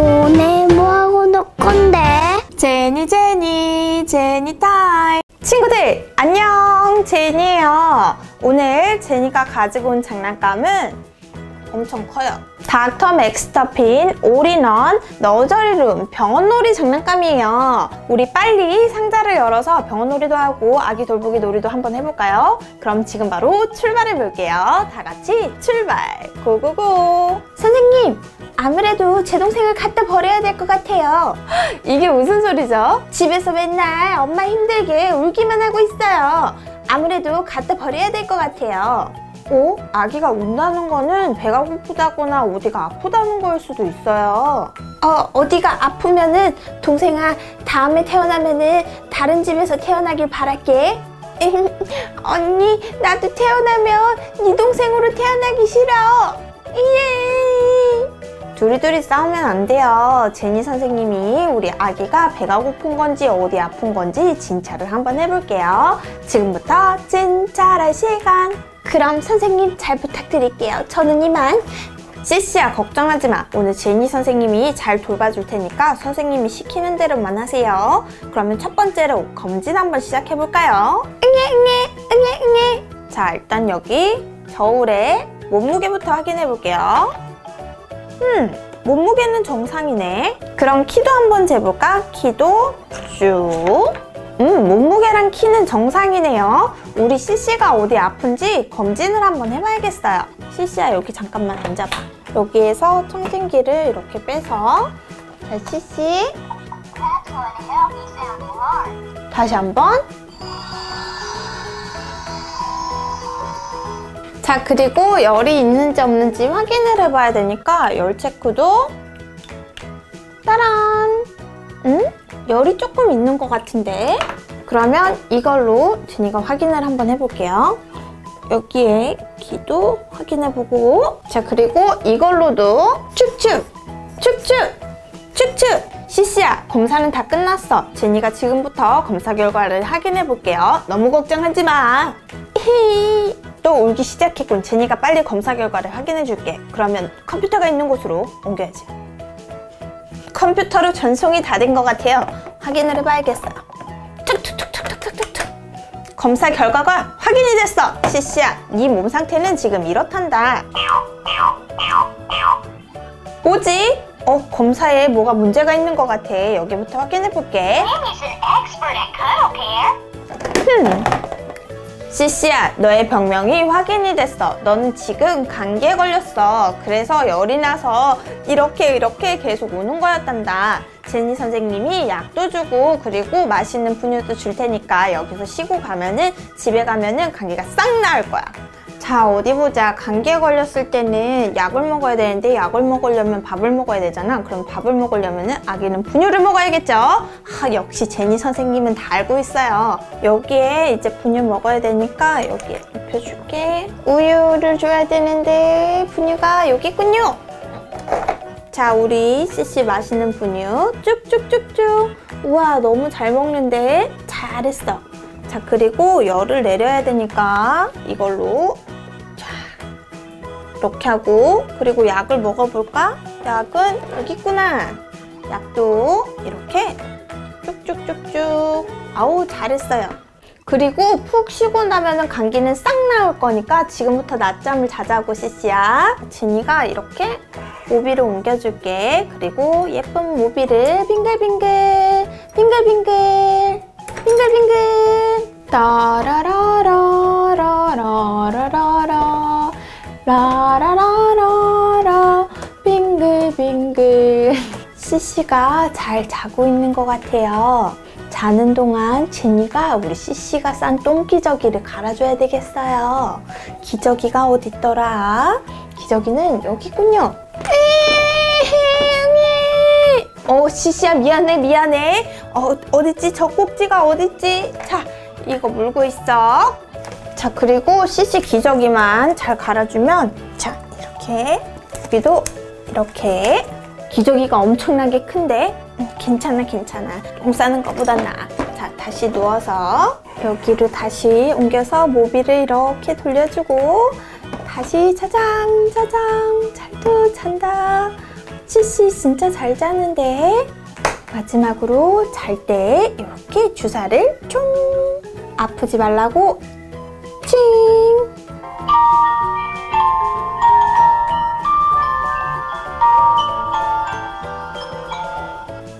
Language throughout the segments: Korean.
오늘 뭐하고 놀 건데? 제니 제니 제니 타임. 친구들 안녕. 제니예요. 오늘 제니가 가지고 온 장난감은 엄청 커요. 닥터 맥스터핀 all-in-one nursery room 병원놀이 장난감이에요. 우리 빨리 상자를 열어서 병원놀이도 하고 아기 돌보기 놀이도 한번 해볼까요? 그럼 지금 바로 출발해 볼게요. 다 같이 출발. 고고고. 선생님 아무래도 제 동생을 갖다 버려야 될 것 같아요. 이게 무슨 소리죠? 집에서 맨날 엄마 힘들게 울기만 하고 있어요. 아무래도 갖다 버려야 될 것 같아요. 오? 아기가 운다는 거는 배가 고프다거나 어디가 아프다는 거일 수도 있어요. 어, 어디가 아프면은 동생아 다음에 태어나면은 다른 집에서 태어나길 바랄게. 언니 나도 태어나면 네 동생으로 태어나기 싫어. 예. 둘이둘이 싸우면 안 돼요. 제니 선생님이 우리 아기가 배가 고픈 건지 어디 아픈 건지 진찰을 한번 해볼게요. 지금부터 진찰할 시간. 그럼 선생님 잘 부탁드릴게요. 저는 이만. 씨씨야 걱정하지 마. 오늘 제니 선생님이 잘 돌봐줄 테니까 선생님이 시키는 대로만 하세요. 그러면 첫 번째로 검진 한번 시작해볼까요? 응애 응애 응애 응애 자 일단 여기 저울에 몸무게부터 확인해볼게요. 음, 몸무게는 정상이네. 그럼 키도 한번 재볼까? 키도 쭉. 음, 몸무게랑 키는 정상이네요. 우리 CC가 어디 아픈지 검진을 한번 해봐야겠어요. CC야, 여기 잠깐만 앉아봐. 여기에서 청진기를 이렇게 빼서 자, CC 다시 한번 자 그리고 열이 있는지 없는지 확인을 해봐야 되니까 열 체크도 따란. 응? 열이 조금 있는 것 같은데. 그러면 이걸로 제니가 확인을 한번 해볼게요. 여기에 키도 확인해보고. 자 그리고 이걸로도 축축 축축 축축. 시시야 검사는 다 끝났어. 제니가 지금부터 검사 결과를 확인해볼게요. 너무 걱정하지 마. 히히 또 울기 시작했군. 제니가 빨리 검사 결과를 확인해 줄게. 그러면 컴퓨터가 있는 곳으로 옮겨야지. 컴퓨터로 전송이 다 된 것 같아요. 확인을 해봐야겠어요. 툭툭툭툭툭툭툭. 검사 결과가 확인이 됐어. 시시야, 네 몸 상태는 지금 이렇단다. 뭐지? 어, 검사에 뭐가 문제가 있는 것 같아. 여기부터 확인해 볼게. 흠. 시시야, 너의 병명이 확인이 됐어. 너는 지금 감기에 걸렸어. 그래서 열이 나서 이렇게 이렇게 계속 오는 거였단다. 제니 선생님이 약도 주고 그리고 맛있는 분유도 줄 테니까 여기서 쉬고 가면은 집에 가면은 감기가 싹 나을 거야. 자 어디 보자. 감기에 걸렸을 때는 약을 먹어야 되는데 약을 먹으려면 밥을 먹어야 되잖아. 그럼 밥을 먹으려면 아기는 분유를 먹어야겠죠? 아, 역시 제니 선생님은 다 알고 있어요. 여기에 이제 분유 먹어야 되니까 여기에 입혀줄게. 우유를 줘야 되는데 분유가 여기 있군요. 자 우리 씨씨 맛있는 분유. 쭉쭉쭉쭉. 우와 너무 잘 먹는데? 잘했어. 자 그리고 열을 내려야 되니까 이걸로 이렇게 하고 그리고 약을 먹어볼까? 약은 여기 있구나. 약도 이렇게 쭉쭉쭉쭉. 아우 잘했어요. 그리고 푹 쉬고 나면 감기는 싹 나올 거니까 지금부터 낮잠을 자자고 씨씨야. 진이가 이렇게 모비를 옮겨줄게. 그리고 예쁜 모비를 빙글빙글 빙글빙글 CC가 잘 자고 있는 것 같아요. 자는 동안 제니가 우리 CC가 싼 똥기저귀를 갈아줘야 되겠어요. 기저귀가 어딨더라? 기저귀는 여기 있군요. 어 CC야 미안해 미안해. 어, 어딨지? 저 꼭지가 어딨지? 자 이거 물고 있어. 자 그리고 CC 기저귀만 잘 갈아주면 자 이렇게 여기도 이렇게 기저귀가 엄청나게 큰데? 음, 괜찮아 괜찮아. 똥 싸는 것보다 나아 자 다시 누워서 여기를 다시 옮겨서 모비를 이렇게 돌려주고 다시 자장 자장. 잘도 잔다. 치씨 진짜 잘 자는데? 마지막으로 잘 때 이렇게 주사를 총 아프지 말라고. 칭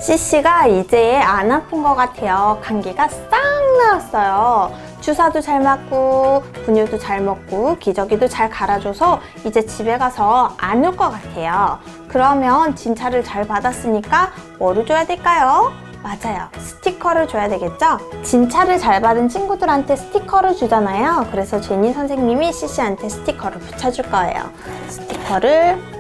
CC가 이제 안 아픈 것 같아요. 감기가 싹 나았어요. 주사도 잘 맞고 분유도 잘 먹고 기저귀도 잘 갈아줘서 이제 집에 가서 안올것 같아요. 그러면 진찰을 잘 받았으니까 뭐를 줘야 될까요? 맞아요. 스티커를 줘야 되겠죠? 진찰을 잘 받은 친구들한테 스티커를 주잖아요. 그래서 제니 선생님이 CC한테 스티커를 붙여줄 거예요. 스티커를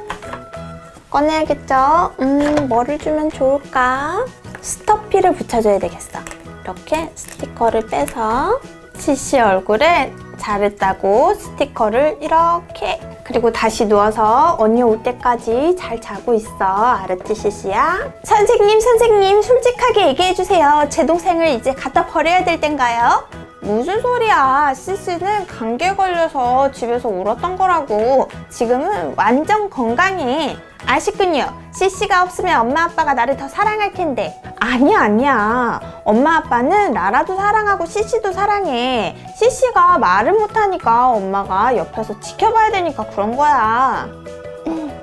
꺼내야겠죠? 음, 뭐를 주면 좋을까? 스토피를 붙여줘야 되겠어. 이렇게 스티커를 빼서 CC 얼굴에 잘했다고 스티커를 이렇게 그리고 다시 누워서 언니 올 때까지 잘 자고 있어. 알았지, CC야? 선생님, 선생님, 솔직하게 얘기해주세요. 제 동생을 이제 갖다 버려야 될 땐가요? 무슨 소리야. CC는 감기에 걸려서 집에서 울었던 거라고. 지금은 완전 건강해. 아쉽군요. CC가 없으면 엄마 아빠가 나를 더 사랑할 텐데. 아니야, 아니야. 엄마 아빠는 나라도 사랑하고 CC도 사랑해. CC가 말을 못하니까 엄마가 옆에서 지켜봐야 되니까 그런 거야. 음,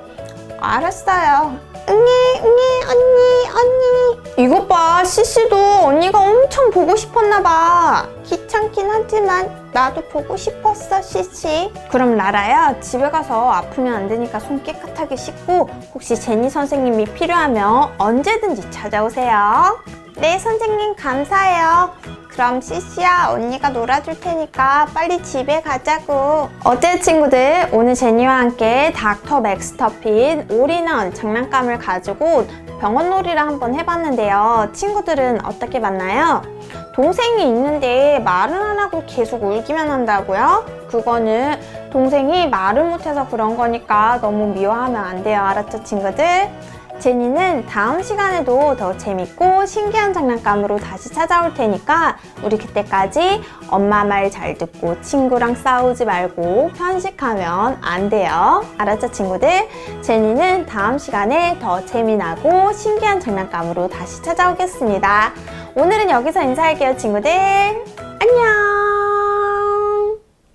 알았어요. 응애, 응애, 언니, 언니. 이것 봐, CC도 언니가 엄청 보고 싶었나 봐. 귀찮긴 하지만 나도 보고 싶었어, CC. 그럼 라라야, 집에 가서 아프면 안 되니까 손 깨끗하게 씻고 혹시 제니 선생님이 필요하면 언제든지 찾아오세요. 네, 선생님 감사해요. 그럼 Cece야 언니가 놀아줄 테니까 빨리 집에 가자고 어때 친구들 오늘 제니와 함께 닥터 맥스터핀 올인원 장난감을 가지고 병원 놀이를 한번 해봤는데요 친구들은 어떻게 봤나요? 동생이 있는데 말은 안 하고 계속 울기만 한다고요? 그거는 동생이 말을 못해서 그런 거니까 너무 미워하면 안 돼요 알았죠 친구들? 제니는 다음 시간에도 더 재밌고 신기한 장난감으로 다시 찾아올 테니까 우리 그때까지 엄마 말 잘 듣고 친구랑 싸우지 말고 편식하면 안 돼요. 알았죠 친구들? 제니는 다음 시간에 더 재미나고 신기한 장난감으로 다시 찾아오겠습니다. 오늘은 여기서 인사할게요 친구들. 안녕!